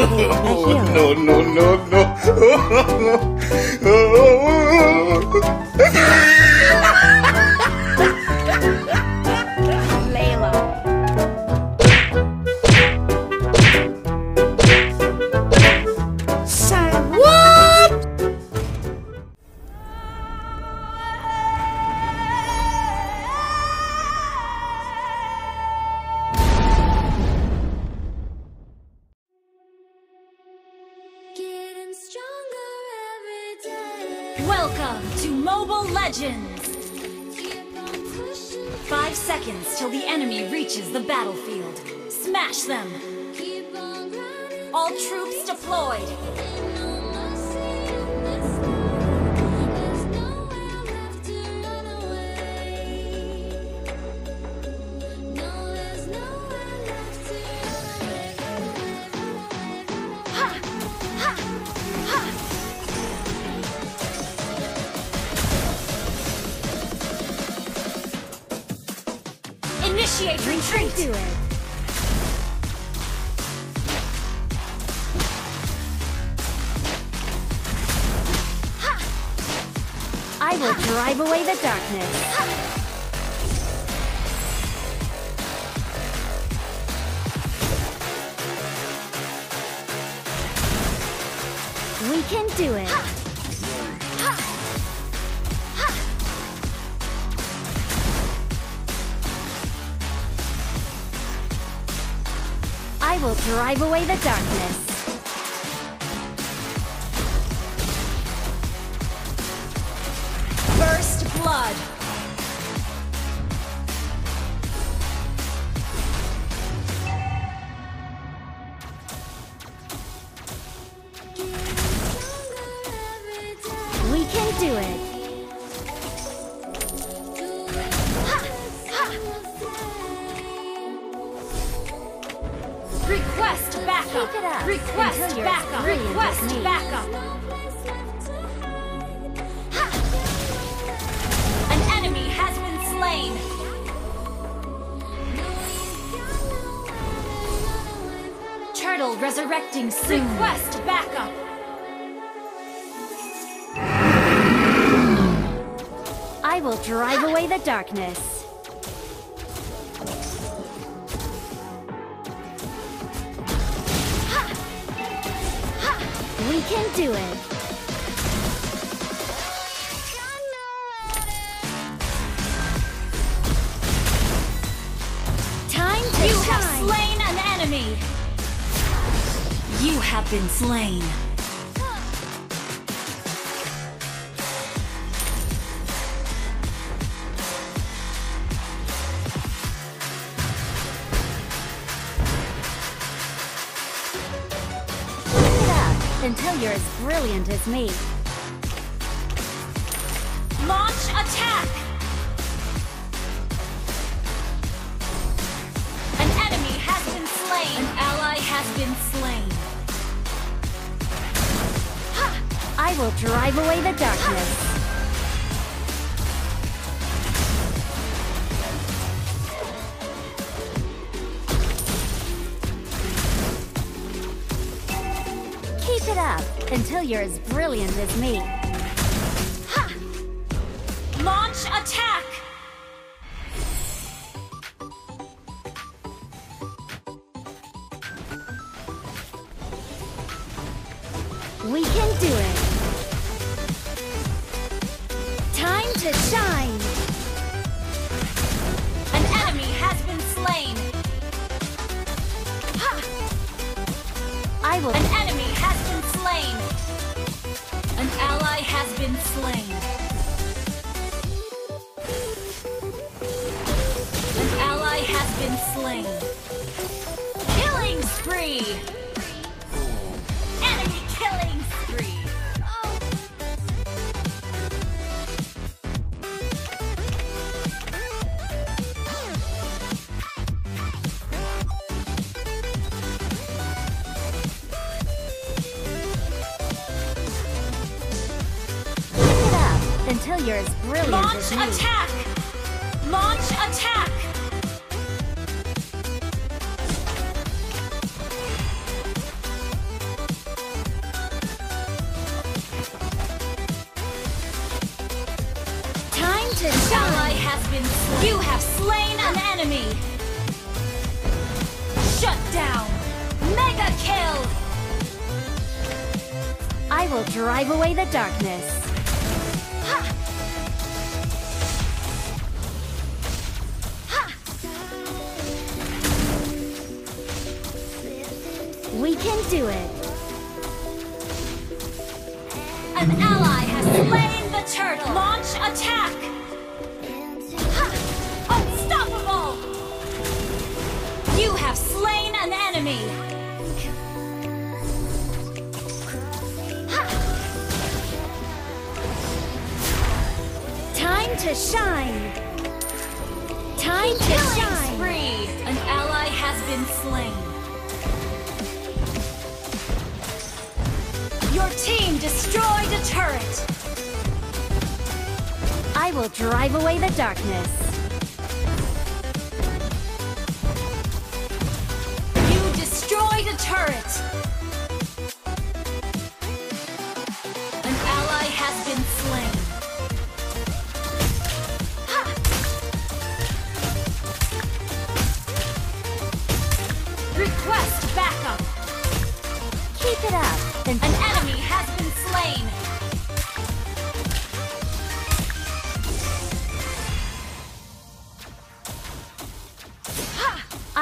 hero. no, no, no, no. battlefield. Smash them! All troops deployed! Initiate retreat! Do it. I will drive away the darkness. We can do it. Will drive away the darkness. First blood! We can do it. Request until you're as backup! Request backup! No place left to hide. An enemy has been slain! Turtle resurrecting soon! Request backup! I will drive away the darkness. We can do it. Time to You have slain an enemy! You have been slain. Until you're as brilliant as me. Launch attack! An enemy has been slain! An ally has been slain. I will drive away the darkness. Keep until you're as brilliant as me. Launch attack! Spree! Enemy killing spree! Keep it up until you're as brilliant Launch as me. attack! Will drive away the darkness. We can do it. An ally has slain the turtle. Launch attack. To shine. Time to Killing shine. spree. An ally has been slain. Your team destroyed a turret. I will drive away the darkness.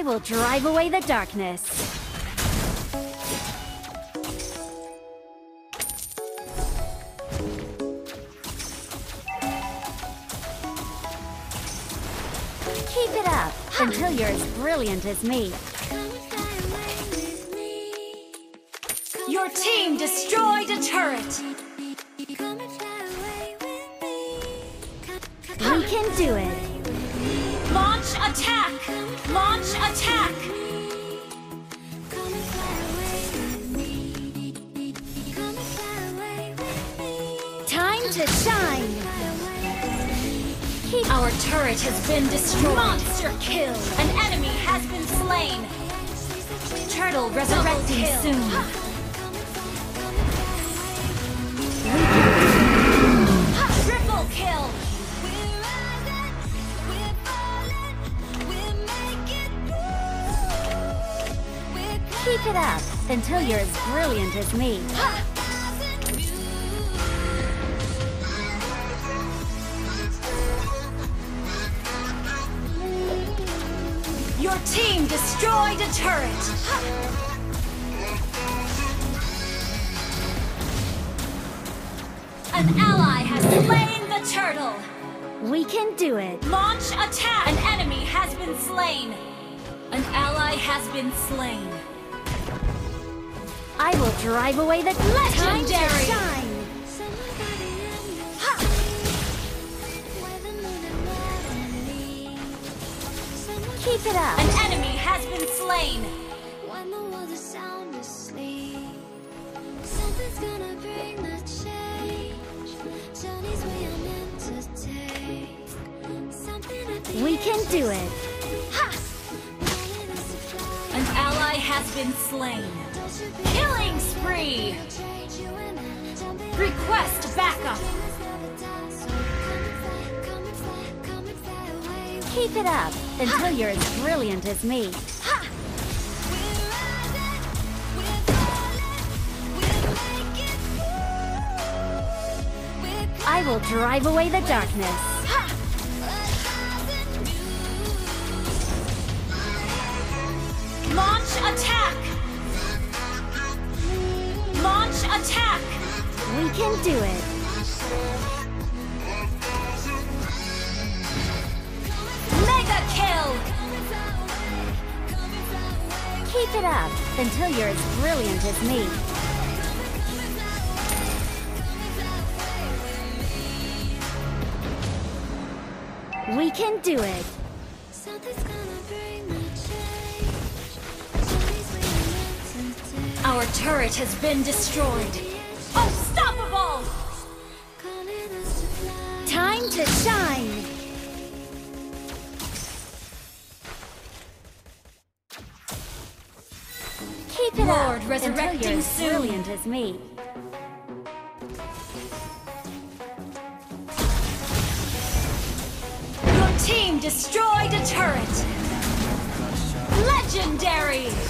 I will drive away the darkness. Keep it up until you're as brilliant as me. Your team destroyed a turret. We can do it. Launch attack. Launch attack. Time to shine. Our turret has been destroyed. Monster kill. An enemy has been slain. Turtle resurrecting soon. Triple kill. Keep it up until you're as brilliant as me. Your team destroyed a turret. An ally has slain the turtle. We can do it. Launch attack! An enemy has been slain! An ally has been slain. I will drive away the time to Legendary. shine. Keep it up. An enemy has been slain. When the world is sound asleep, something's gonna bring the change. Journeys we are meant to take. Something at We can do it. Ha! calling us to fly. An ally has been slain. Don't you be Killing spree. change you and I. Request backup. Keep it up until you're as brilliant as me. Ha! We're rising, we're falling, we're making through. We're I will drive away the darkness. Ha! Launch attack! Launch attack! We can do it. Mega kill! Keep it up until you're as brilliant as me. We can do it. To take. Our turret has been destroyed. Unstoppable! Calling us to fly. Time to shine. Keep it Lord up resurrecting soon. brilliant as me. Your team destroyed a turret. Legendary.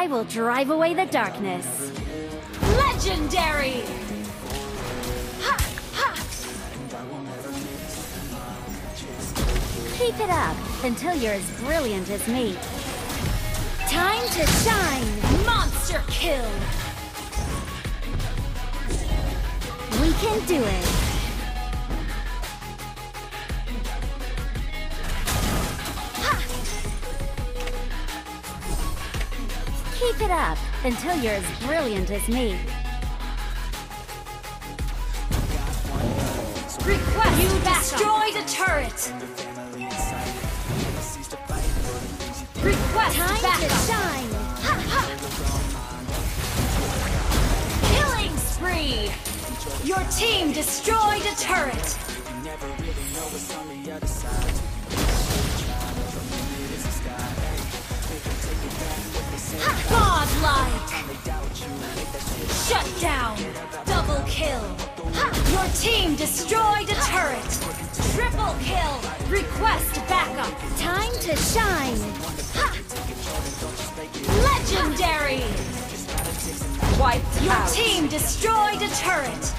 I will drive away the darkness. Legendary. Keep it up until you're as brilliant as me. Time to shine! Monster kill. We can do it. Keep it up until you're as brilliant as me. Request you destroyed a turret. Request Time backup. to shine! Killing spree. Your team destroyed a turret. Team destroyed a turret. Triple kill. Request backup. Time to shine! Legendary. Wiped Your out. team destroyed a turret.